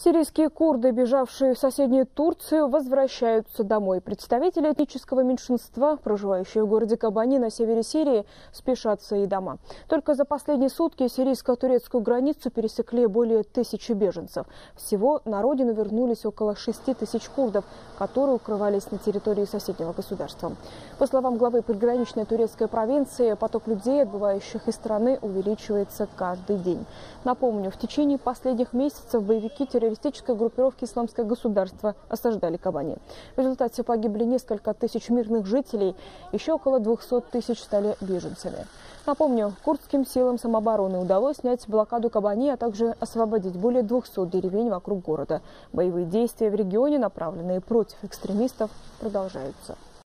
Сирийские курды, бежавшие в соседнюю Турцию, возвращаются домой. Представители этнического меньшинства, проживающие в городе Кабани на севере Сирии, спешат в свои дома. Только за последние сутки сирийско-турецкую границу пересекли более тысячи беженцев. Всего на родину вернулись около шести тысяч курдов, которые укрывались на территории соседнего государства. По словам главы приграничной турецкой провинции, поток людей, отбывающих из страны, увеличивается каждый день. Напомню, в течение последних месяцев боевики террористов террористической группировки «Исламское государство» осаждали Кабани. В результате погибли несколько тысяч мирных жителей, еще около 200 тысяч стали беженцами. Напомню, курдским силам самообороны удалось снять блокаду Кабани, а также освободить более 200 деревень вокруг города. Боевые действия в регионе, направленные против экстремистов, продолжаются.